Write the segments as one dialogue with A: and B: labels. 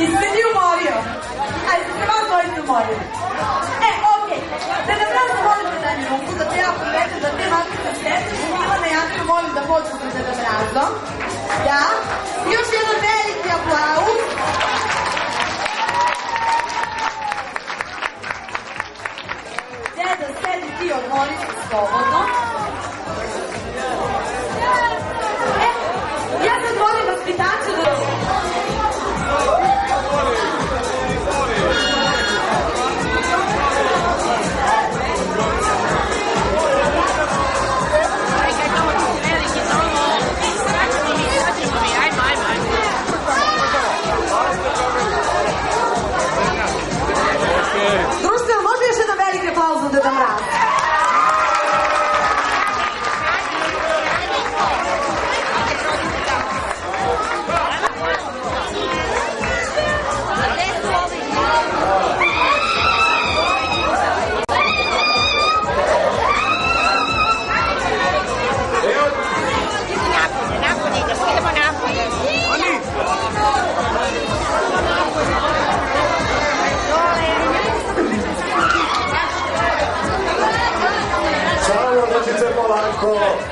A: I si se ti umorio? Ajde, se vas dvojice umorili. E, okej. Da nam raz volite da mi ruku, da te ja povedem, da te matica sediš, Milana ja te molim da počnu sa Deda Mrazom. Ja. I još jedan veliki aplauz. Deda, sedi ti, odmori se slobodno.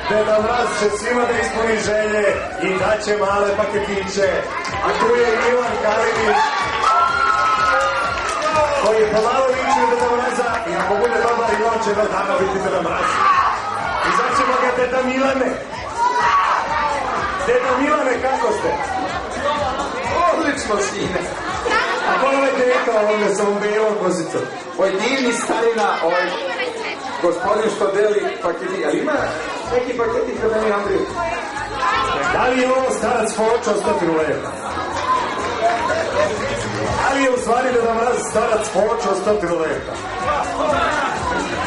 A: Deda Mraz
B: će svima da ispuni želje i daće male paketiće. A tu je Ivan Kalinić, koji je pomalo liči Deda Mraza i ako bude dobar i on će do dana biti Deda Mraz. I sad ćemo ga Deda Milane. Deda Milane, kako ste?
C: Odlično, sine.
B: A je deka ovdje sa ovom bijelom kosicom?
C: Oj, divni starina, ovaj, gospodin što deli paketi, ali ima neki paketi kada mi Andriju?
B: Da li je ovo starac Fočo stotinu leta? Da li je u stvari Deda Mraz starac Fočo stotinu leta?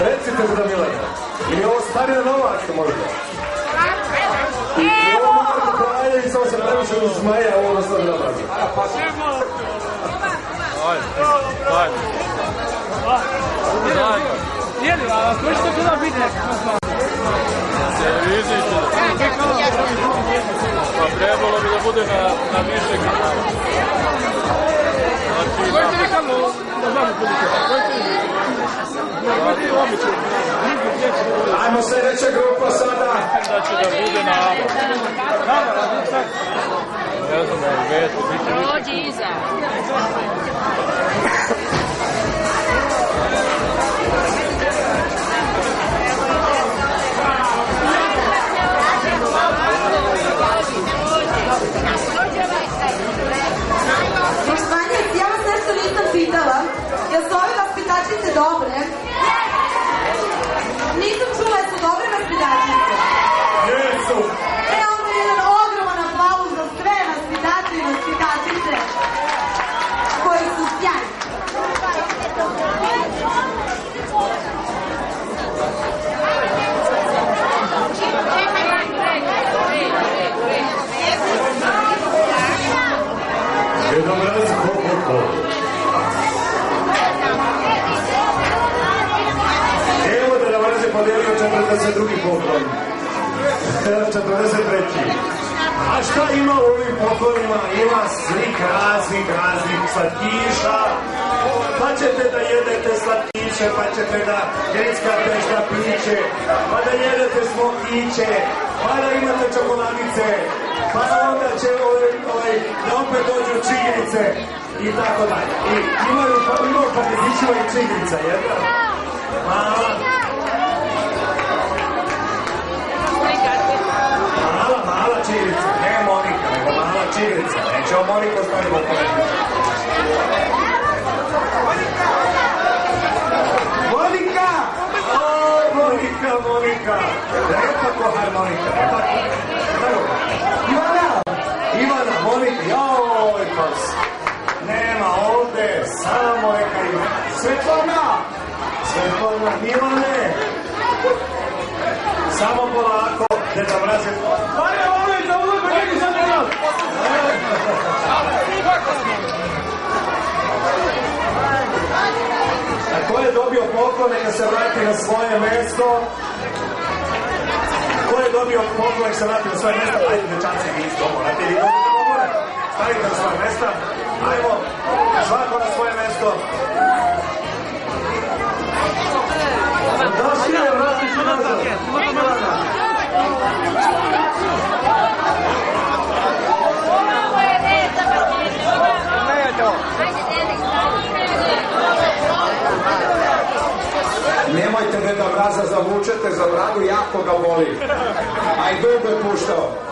B: Recite Deda Milana. Ili je ovo starina Novaka možda? I ovo Marko Kraljević, samo se previše u zmaja ovo na stotinu Mraza.
D: Jeli, a to što će da biti?
E: televiziji će Pa trebalo bi da bude na, na više kanala. Znači,
D: Koji ti nekamo da znamo koliko? Koji ti Koji ti običaj?
C: Ajmo sljedeća grupa sada.
E: da će da bude na.
B: 43. A šta ima u ovim poklonima? Ima slik raznih, raznih slatkiša. Pa ćete da jedete slatkiše, pa ćete da grickate šta piće, pa da jedete smokiće, pa da imate čokoladice, pa onda će ovaj, da opet dođu čigrice i tako dalje. I imaju, pa, imaju paketićima i čigrica, jedna? Mala, mala, čigrica, ne Monika, nego mala čigrica. Nećemo Moniku stavimo u paketić.
C: Monika!
B: O, Monika, Monika! Lepa ko harmonika? Tako.
C: Ivana!
B: Ivana, Monika, joj, pas. Nema ovde, samo neka ima.
C: Svetlana!
B: Svetlana, Milane. Samo polako, pa ne
D: znam, raz je... Ajde, ovdje, za ulogu, pa
B: neki ko je dobio poklon, neka se vrati na svoje mjesto. Ko je dobio poklon, neka se vrati na svoje mjesto. Ajde, dečaci, vi isto morate.
F: Stavite na svoje mesta. Ajmo, svako na svoje mesto. Daška, vrati se nazad.
C: vučete za bradu, jako ga boli. A i dugo je puštao.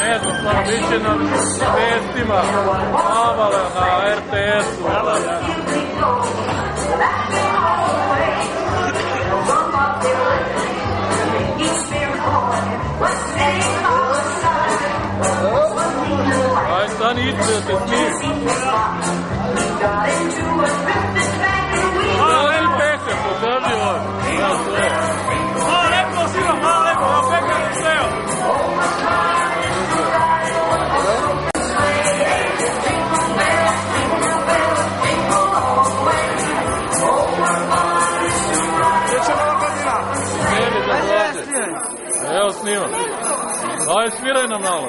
B: ne znam, bit će na vestima Avala na RTS-u. Aj, stani, ići da te smiješ. snima. Aj, sviraj nam malo.